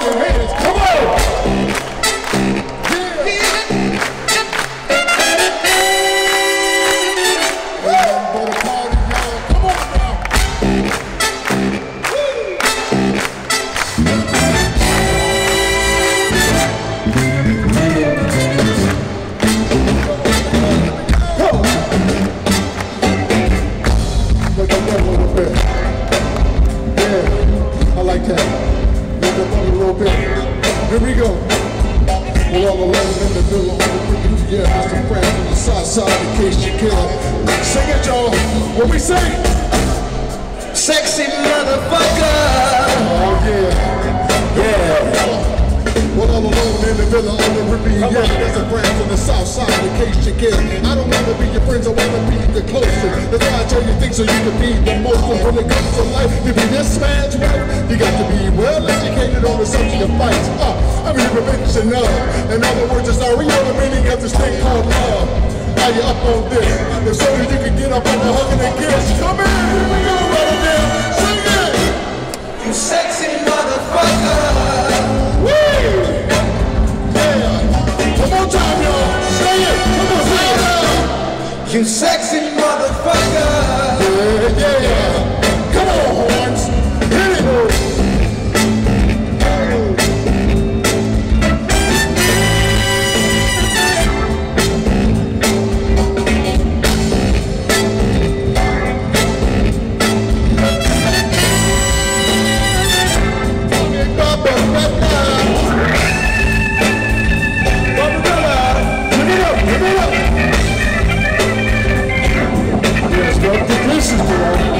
그 all alone in the middle of the yeah, Mr. Frank on the south side in case you care. Sing it, y'all. What we say? Sexy motherfucker. Oh, yeah. Yeah. All alone in the villa on the Riviera. There's a friends on the south side in case you care. I don't wanna be your friends, I wanna be the closest. That's why I tell you things so you can be the most. And when it comes to life, to be this man's wife, you got to be well educated on the subject of fights. Uh, Prevention of. In other words, it's not real the meaning of this thing called love. Now you up on this. If so, you can get up on the hug and kiss. Come in, here we go, right there. Sing it. You sexy motherfucker. Woo! Yeah. One more time, y'all. Say it. Come on, say it. You sexy motherfucker. Yeah, yeah. Is the.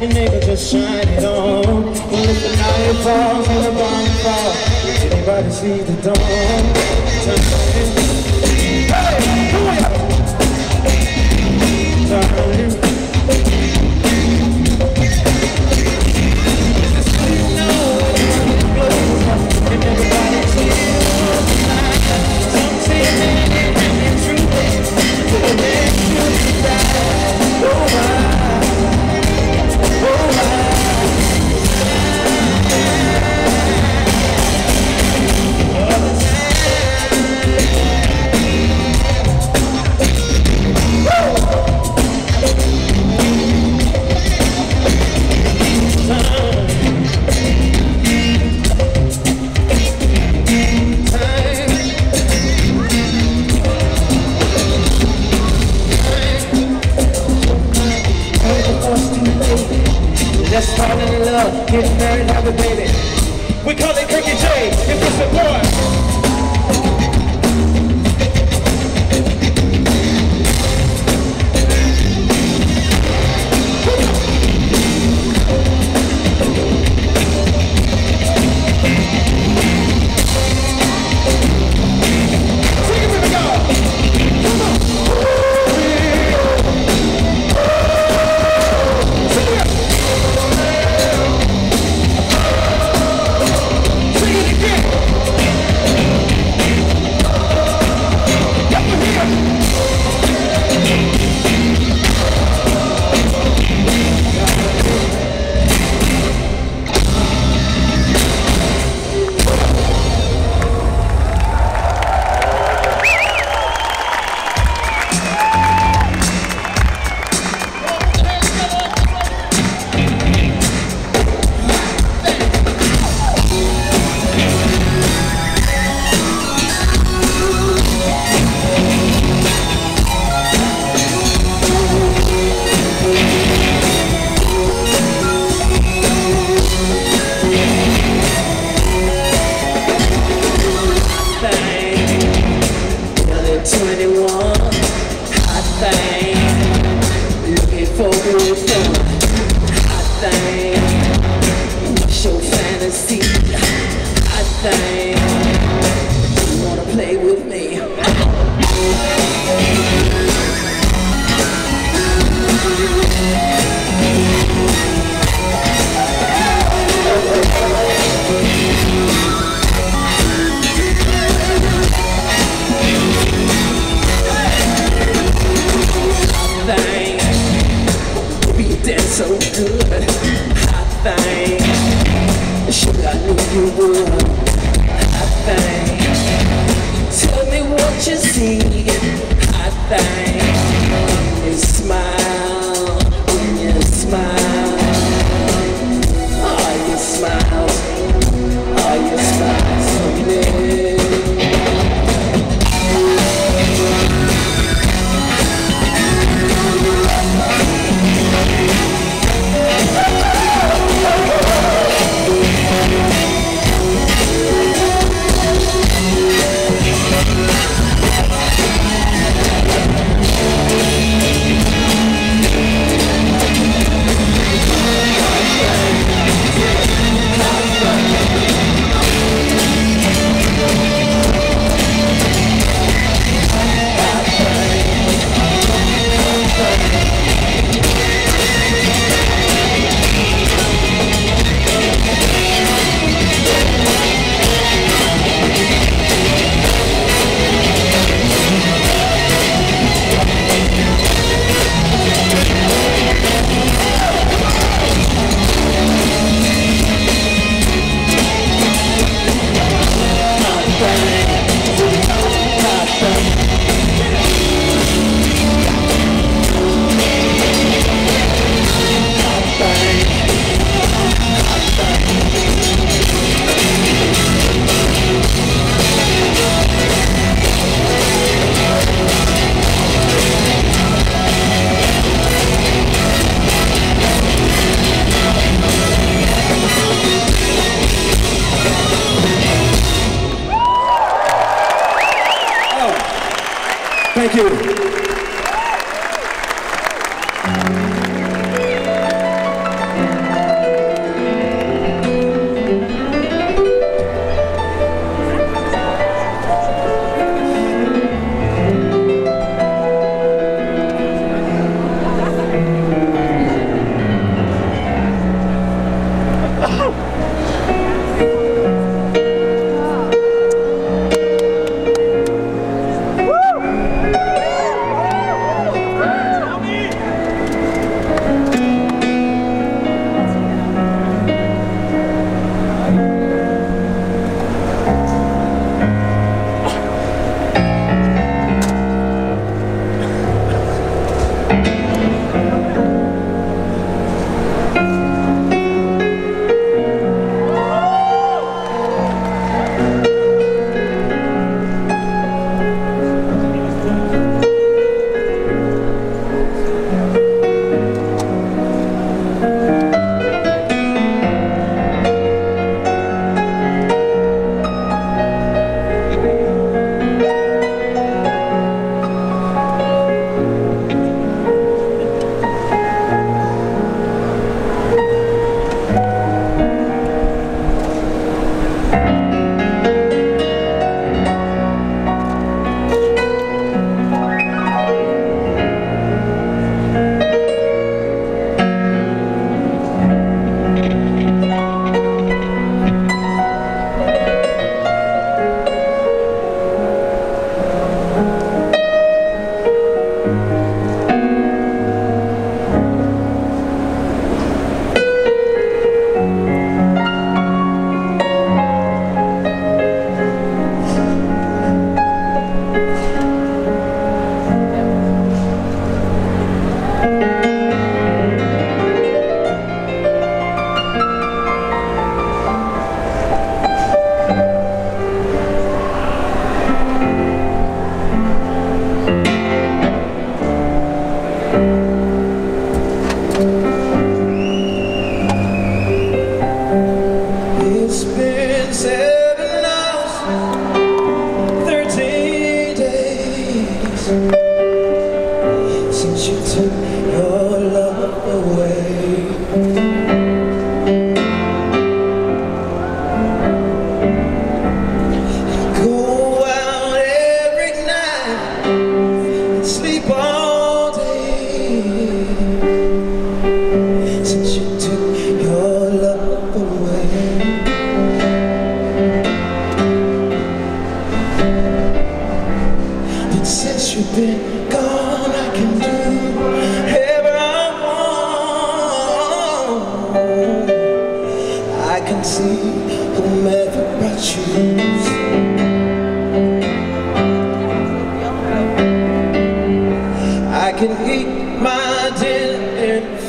Your neighbor just it on Well, if the night falls and the bonfire Does anybody see the dawn?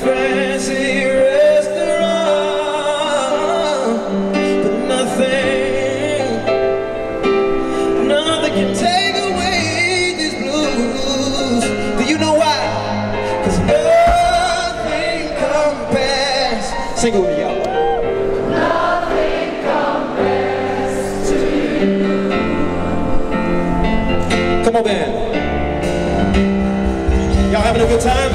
Fancy restaurant, but nothing, nothing can take away these blues. Do you know why? Cause nothing compares. Sing it with me, y'all. Come on, band. Y'all having a good time?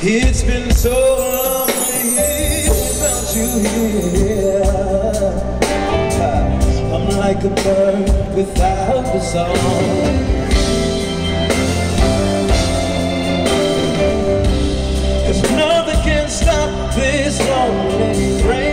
It's been so long without you here. I'm like a bird without the song. Cause nothing can stop this lonely rain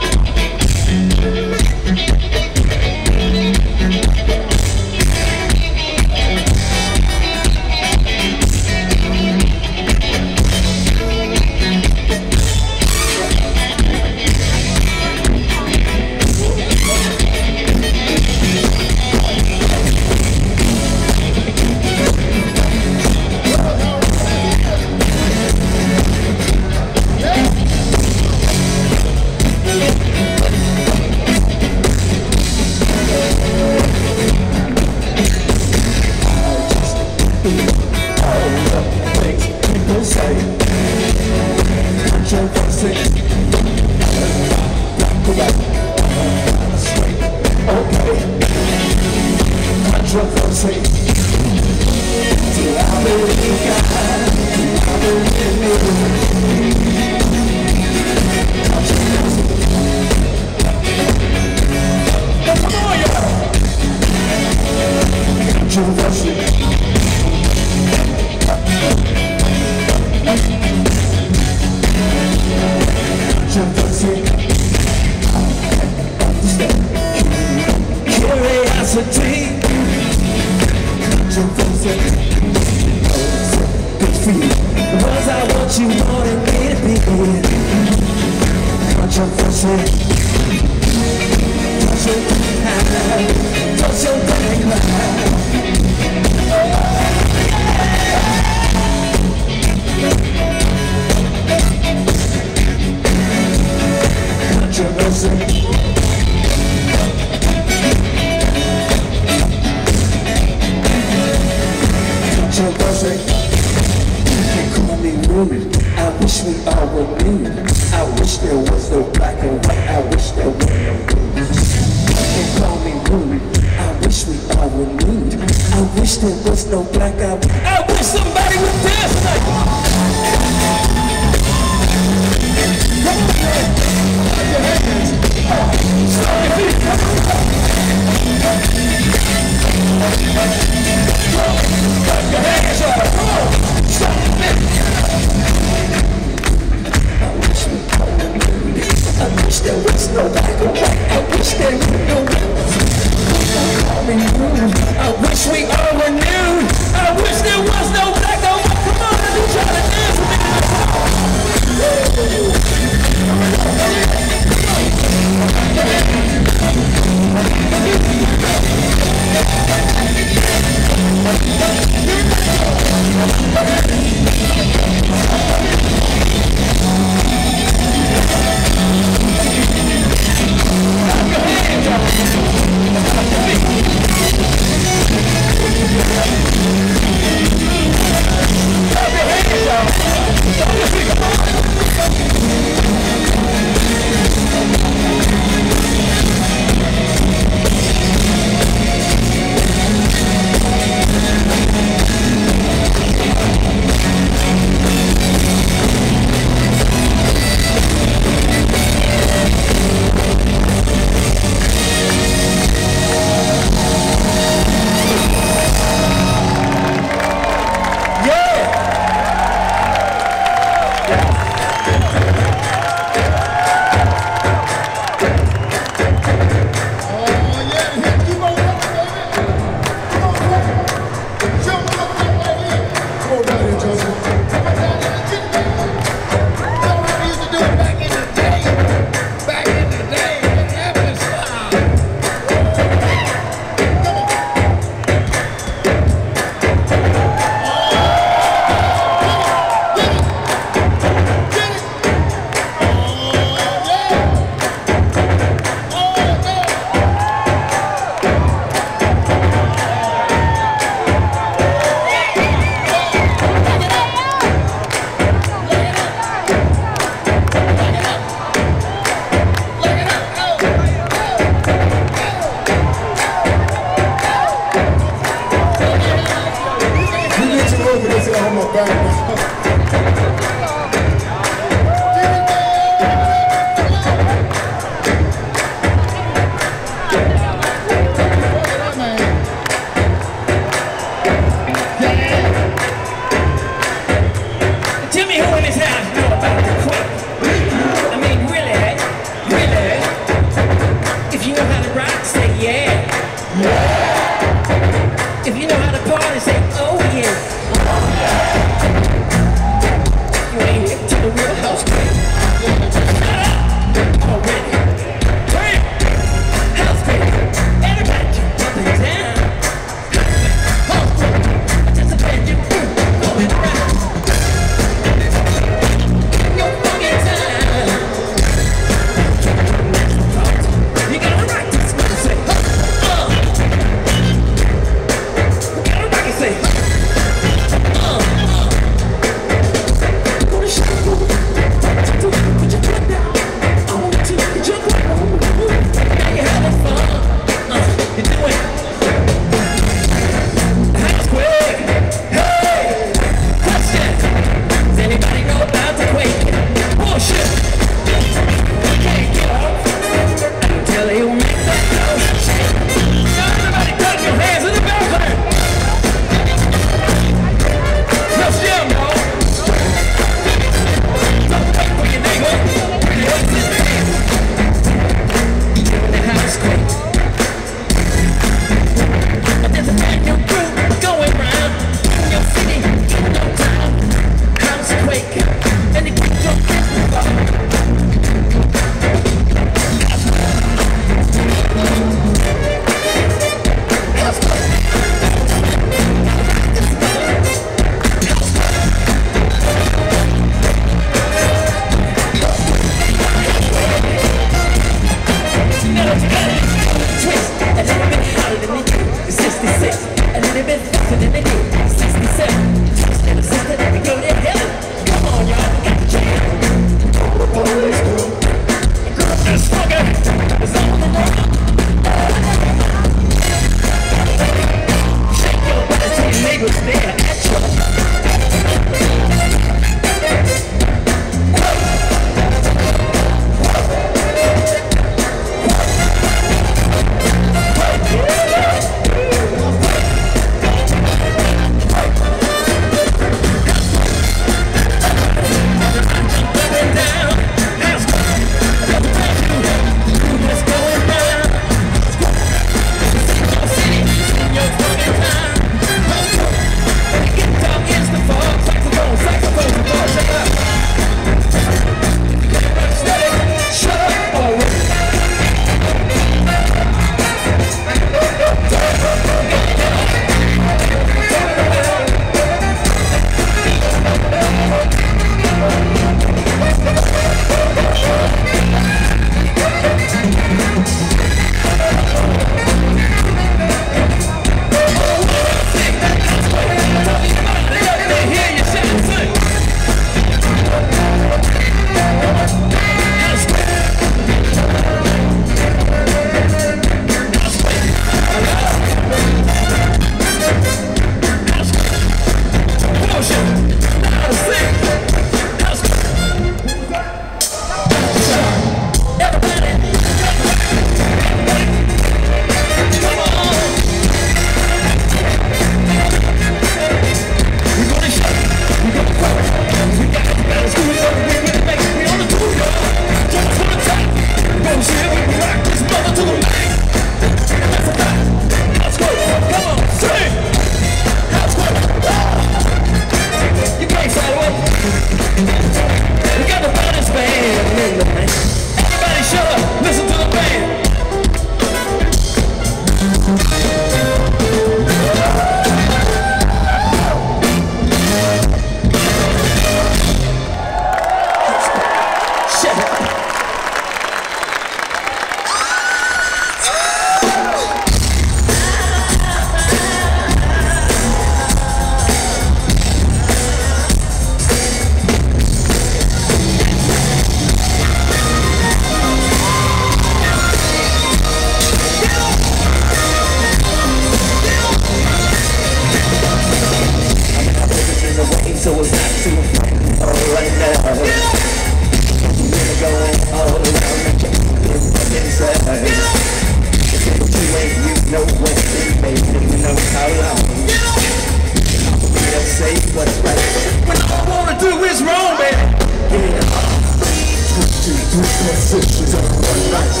Ruthless issues of one night